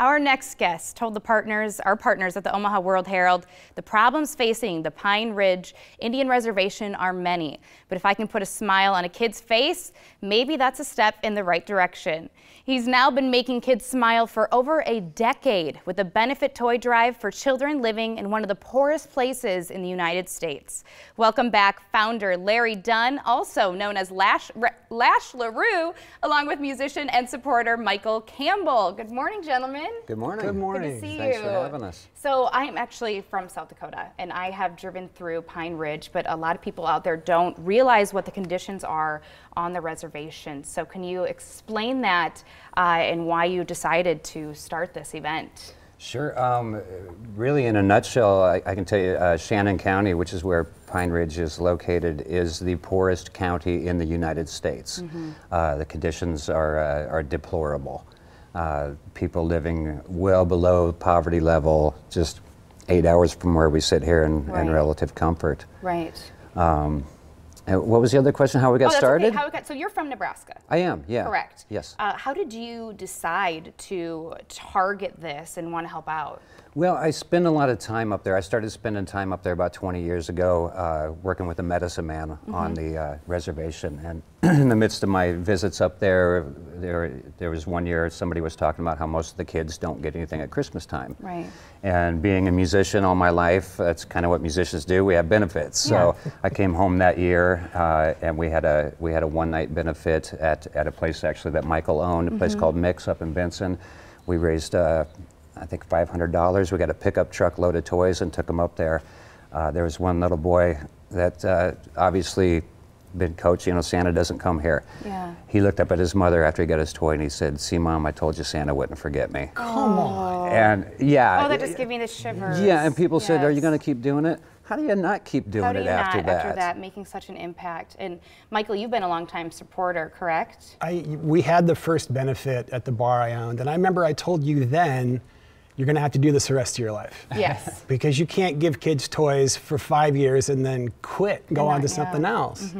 Our next guest told the partners, our partners at the Omaha World Herald, the problems facing the Pine Ridge Indian Reservation are many. But if I can put a smile on a kid's face, maybe that's a step in the right direction. He's now been making kids smile for over a decade with a benefit toy drive for children living in one of the poorest places in the United States. Welcome back, founder Larry Dunn, also known as Lash, Lash LaRue, along with musician and supporter Michael Campbell. Good morning, gentlemen. Good morning. Good morning. Good to see Thanks you. for having us. So I'm actually from South Dakota, and I have driven through Pine Ridge, but a lot of people out there don't realize what the conditions are on the reservation. So can you explain that uh, and why you decided to start this event? Sure. Um, really, in a nutshell, I, I can tell you uh, Shannon County, which is where Pine Ridge is located, is the poorest county in the United States. Mm-hmm. Uh, the conditions are, uh, are deplorable. Uh, people living well below poverty level, just eight hours from where we sit here in, Right. in relative comfort. Right. Um, what was the other question? How we got oh, started? okay. How it got, so you're from Nebraska. I am, yeah. Correct. Yes. Uh, how did you decide to target this and want to help out? Well, I spend a lot of time up there. I started spending time up there about 20 years ago, uh, working with a medicine man on the uh, reservation. And in the midst of my visits up there, there, there was one year somebody was talking about how most of the kids don't get anything at Christmas time. Right. And being a musician all my life, that's kind of what musicians do. We have benefits. So I came home that year, uh, and we had a we had a one night benefit at, at a place actually that Michael owned, a place called Mix up in Benson. We raised, uh, I think, five hundred dollars. We got a pickup truck load of toys and took them up there. Uh, there was one little boy that uh, obviously been coached. You know, Santa doesn't come here. Yeah. He looked up at his mother after he got his toy and he said, "See, mom, I told you Santa wouldn't forget me." Come on. Oh. And yeah. Oh, that just gave me the shivers. Yeah, and people said, "Are you going to keep doing it?" How do you not keep doing How do it you after not, that? after that, making such an impact? And Michael, you've been a longtime supporter, correct? I, we had the first benefit at the bar I owned, and I remember I told you then, you're going to have to do this the rest of your life. Yes. Because you can't give kids toys for five years and then quit go And on to something yeah. else.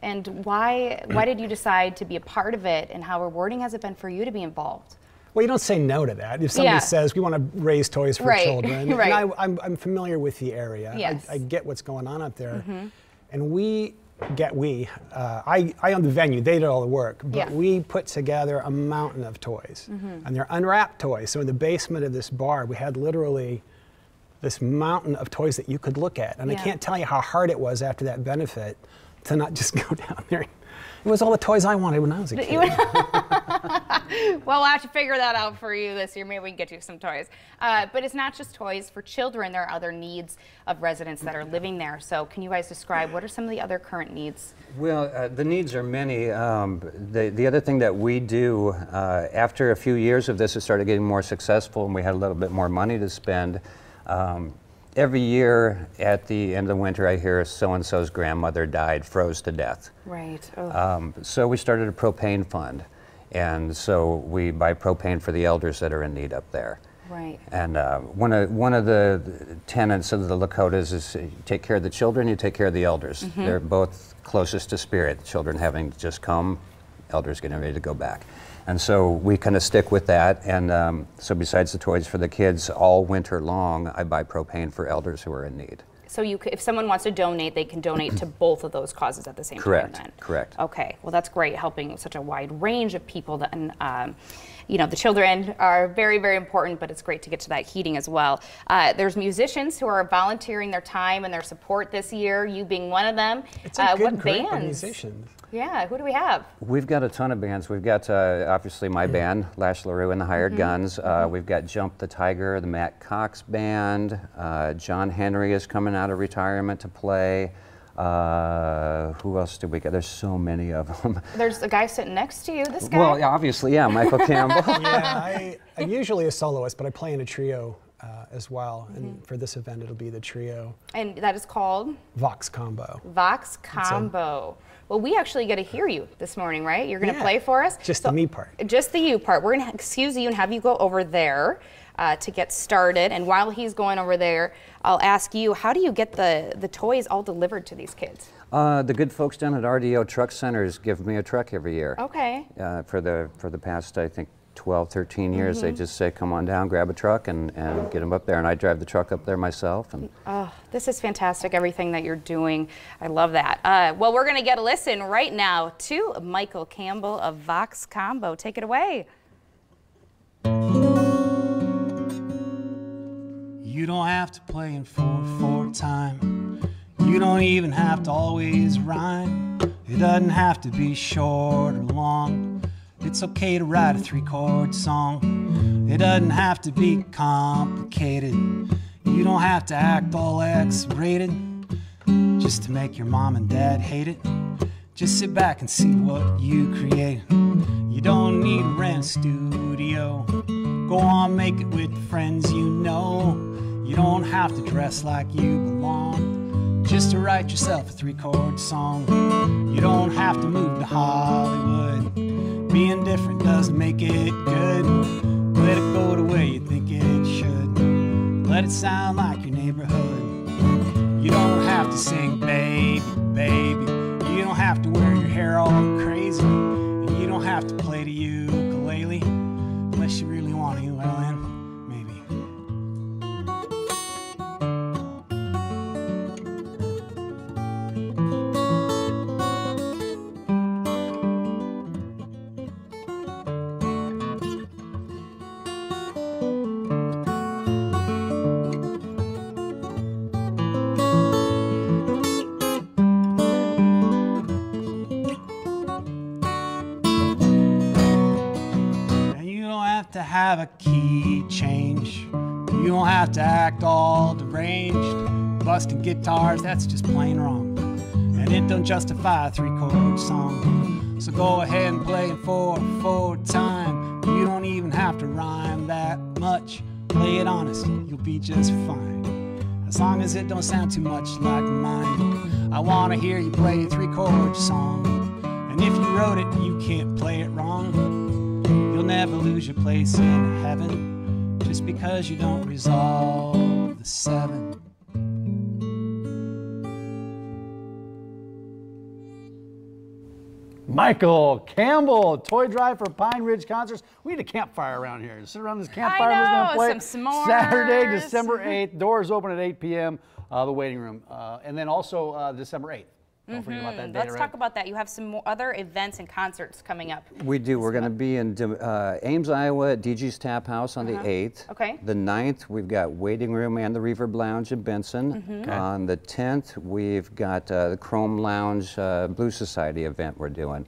and why why did you decide to be a part of it? And how rewarding has it been for you to be involved? Well, you don't say no to that. If somebody Yeah. says we want to raise toys for Right, children, right. and I, I'm, I'm familiar with the area. Yes. Mm-hmm. I, get what's going on up there, Hmm. and we get we. Uh, I I own the venue. They did all the work, but Yeah. Mm-hmm. we put together a mountain of toys, and they're unwrapped toys. So in the basement of this bar, we had literally this mountain of toys that you could look at, and Yeah. I can't tell you how hard it was after that benefit to not just go down there. It was all the toys I wanted when I was a kid. well, we'll have to figure that out for you this year. Maybe we can get you some toys. Uh, but it's not just toys for children. There are other needs of residents that are living there. So can you guys describe what are some of the other current needs? Well, uh, the needs are many. Um, the, the other thing that we do, uh, after a few years of this, it started getting more successful and we had a little bit more money to spend. Um, every year at the end of the winter, I hear so and so's grandmother died, froze to death. Right. Um, so we started a propane fund. And so we buy propane for the elders that are in need up there. right. And uh, one, of, one of the tenets of the Lakotas is uh, you take care of the children, you take care of the elders. They're both closest to spirit, children having just come, elders getting ready to go back. And so we kind of stick with that. And um, so besides the toys for the kids, all winter long, I buy propane for elders who are in need. So you, c- if someone wants to donate, they can donate to both of those causes at the same Correct, time. Then. correct. Okay. Well, that's great, helping such a wide range of people. That, and um, you know, the children are very, very important, but it's great to get to that heating as well. Uh, there's musicians who are volunteering their time and their support this year. You being one of them. It's a uh, good what group bands? of musicians. Yeah. Who do we have? We've got a ton of bands. We've got uh, obviously my band, Lash LaRue and the Hired Guns. Uh, We've got Jump the Tiger, the Matt Cox Band. Uh, John Henry is coming out of retirement to play. Uh, who else did we get? There's so many of them. There's a guy sitting next to you. This guy. Well, yeah, obviously, yeah, Michael Campbell. yeah, I, I'm usually a soloist, but I play in a trio uh, as well. Mm-hmm. And for this event, it'll be the trio And that is called Vox Combo. Vox Combo. Well, we actually get to hear you this morning, right? You're going to Yeah, play for us. just the me part. Just the you part. We're going to excuse you and have you go over there uh, to get started. And while he's going over there, I'll ask you, how do you get the the toys all delivered to these kids? Uh, the good folks down at RDO Truck Centers give me a truck every year. Okay. Uh, for the for the past, I think, 12, 13 years, they just say, come on down, grab a truck, and, and get them up there. And I drive the truck up there myself. And Oh, this is fantastic, everything that you're doing. I love that. Uh, well, we're going to get a listen right now to Michael Campbell of Vox Combo. Take it away. You don't have to play in 4-4 time. You don't even have to always rhyme. It doesn't have to be short or long. It's okay to write a three chord song. It doesn't have to be complicated. You don't have to act all X rated just to make your mom and dad hate it. Just sit back and see what you create. You don't need rent studio. Go on, make it with friends you know. You don't have to dress like you belong. Just to write yourself a three chord song. You don't have to move to Hollywood. Being different doesn't make it good. Let it go the way you think it should. Let it sound like your neighborhood. You don't have to sing baby, baby. You don't have to wear your hair all crazy. And you don't have to play the ukulele unless you really want to. Well, to have a key change. You don't have to act all deranged. Busting guitars, that's just plain wrong. And it don't justify a three chord song. So go ahead and play it for four time. You don't even have to rhyme that much. Play it honest, you'll be just fine. As long as it don't sound too much like mine. I wanna hear you play a three chord song. And if you wrote it, you can't play it wrong. You'll never lose your place in heaven just because you don't resolve the seven. Michael Campbell, toy drive for Pine Ridge concerts. We need a campfire around here. Sit around this campfire. Who's gonna know, play? some s'mores. Saturday, December 8th. Doors open at 8 p.m. Uh, the waiting room, uh, and then also uh, December 8th. Don't forget about that date. Mm-hmm. Let's right? talk about that. You have some more other events and concerts coming up. We do. We're going to be in uh, Ames, Iowa at DG's Tap House on the 8th. Uh-huh. Okay. The 9th, we've got Waiting Room and the Reverb Lounge in Benson. Mm-hmm. On the 10th, we've got uh, the Chrome Lounge uh, Blue Society event we're doing.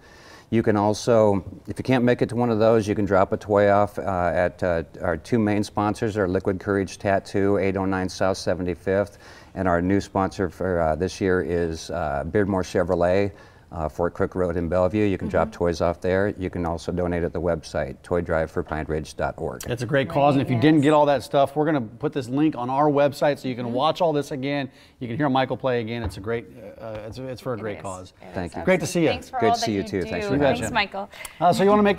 You can also, if you can't make it to one of those, you can drop a toy off uh, at uh, our two main sponsors, our Liquid Courage Tattoo, 809 South 75th, and our new sponsor for uh, this year is uh, Beardmore Chevrolet, uh, Fort Crook Road in Bellevue. You can drop toys off there. You can also donate at the website, toydriveforpineridge.org. It's a great cause, and if you didn't get all that stuff, we're going to put this link on our website so you Mm-hmm. can watch all this again. You can hear Michael play again. It's a great, uh, it's, it's for a It great is. cause. It Thank is you. Great to see you. Thanks for Good all to see that you too. Thanks for having Thanks, me. Michael. Uh, so you want to make the